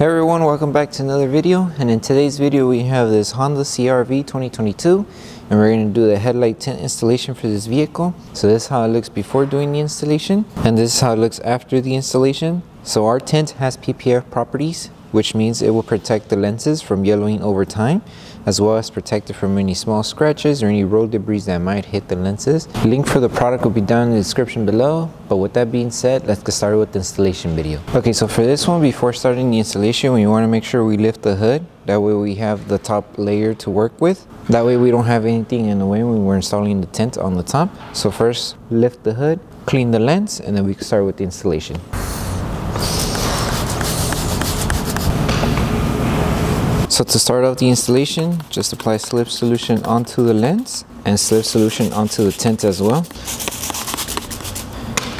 Hey everyone, welcome back to another video. And in today's video, we have this Honda CRV 2022, and we're going to do the headlight tint installation for this vehicle. So this is how it looks before doing the installation, and this is how it looks after the installation. So our tint has PPF properties, which means it will protect the lenses from yellowing over time as well as protect it from any small scratches or any road debris that might hit the lenses. Link for the product will be down in the description below. But with that being said, let's get started with the installation video. Okay, so for this one, before starting the installation, we want to make sure we lift the hood. That way we have the top layer to work with. That way we don't have anything in the way when we're installing the tint on the top. So first, lift the hood, clean the lens, and then we can start with the installation. So to start off the installation, just apply slip solution onto the lens and slip solution onto the tint as well.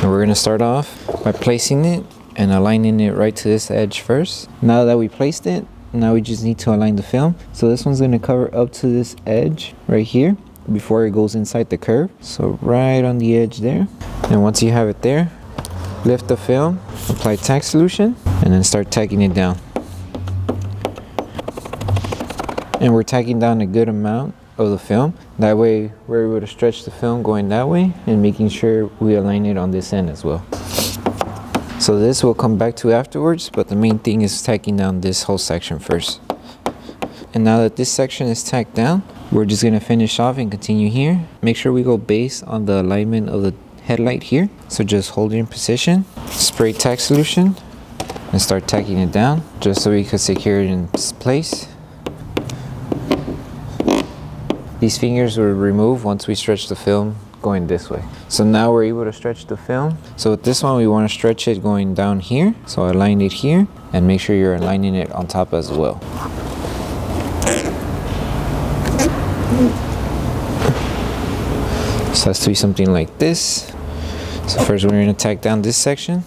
And we're to start off by placing it and aligning it right to this edge first. Now that we placed it, now we just need to align the film. So this one's to cover up to this edge right here before it goes inside the curve. So right on the edge there. And once you have it there, lift the film, apply tack solution, and then start tacking it down and we're tacking down a good amount of the film. That way we're able to stretch the film going that way and making sure we align it on this end as well. So this will come back to afterwards but the main thing is tacking down this whole section first. And now that this section is tacked down we're just going to finish off and continue here. Make sure we go base on the alignment of the headlight here. So just hold it in position spray tack solution and start tacking it down just so we can secure it in place These fingers will remove once we stretch the film going this way. So now we're able to stretch the film. So with this one, we want to stretch it going down here. So align it here and make sure you're aligning it on top as well. So it has to be something like this. So first we're going to tack down this section.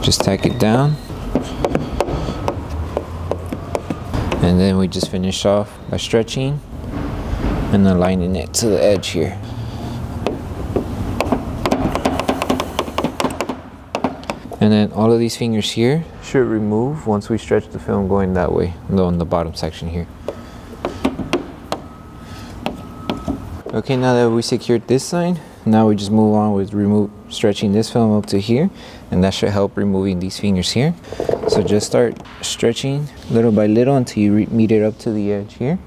Just tack it down. And then we just finish off by stretching and aligning it to the edge here. And then all of these fingers here should remove once we stretch the film going that way on the bottom section here. Okay now that we secured this side now we just move on with remove stretching this film up to here and that should help removing these fingers here so just start stretching little by little until you meet it up to the edge here.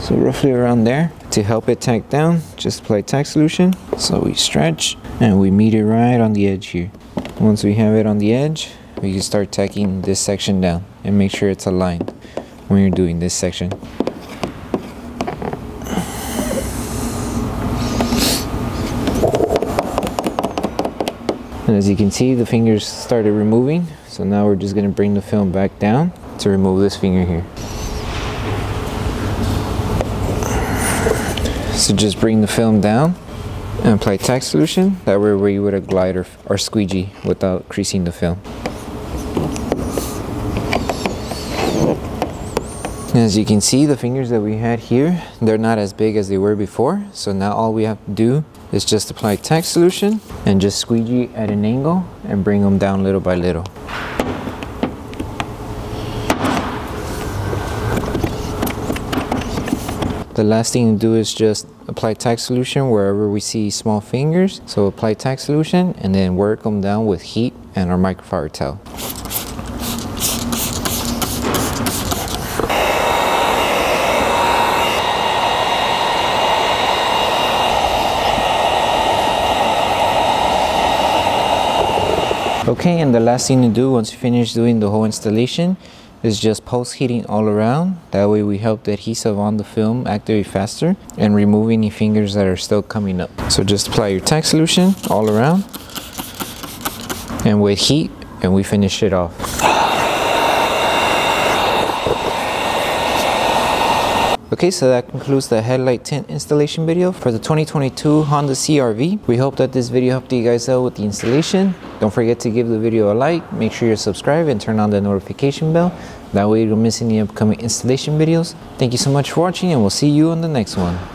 So roughly around there. To help it tack down just apply tack solution. So we stretch and we meet it right on the edge here. Once we have it on the edge we can start tacking this section down and make sure it's aligned when you're doing this section And as you can see, the fingers started removing. So now we're just gonna bring the film back down to remove this finger here. So just bring the film down and apply tack solution. That way you would a glider or squeegee without creasing the film. As you can see, the fingers that we had here, they're not as big as they were before. So now all we have to do is just apply tack solution and just squeegee at an angle and bring them down little by little. The last thing to do is just apply tack solution wherever we see small fingers. So apply tack solution and then work them down with heat and our microfiber towel. Okay, and the last thing to do once you finish doing the whole installation is just post heating all around. That way we help the adhesive on the film activate faster and remove any fingers that are still coming up. So just apply your tack solution all around and with heat and we finish it off. Okay, so that concludes the headlight tint installation video for the 2022 Honda CRV. We hope that this video helped you guys out with the installation. Don't forget to give the video a like, make sure you're subscribed and turn on the notification bell. That way you don't miss any upcoming installation videos. Thank you so much for watching and we'll see you on the next one.